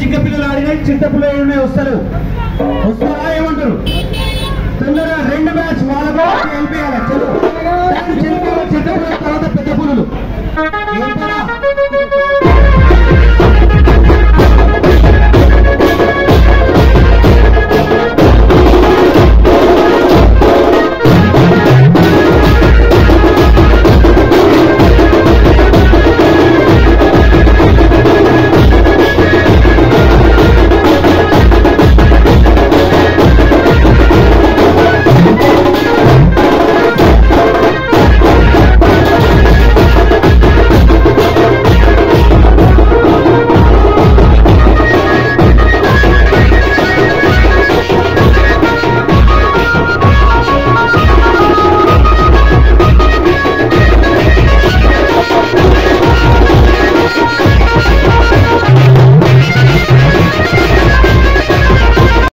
చిక్క పిల్లలు ఆడినాయి చిట్ట పిల్లలు ఉన్నాయి వస్తారు వస్తారా ఏమంటారు? తొందరగా రెండు మ్యాచ్ వాళ్ళకు వెళ్ళిపోయాలి చదువు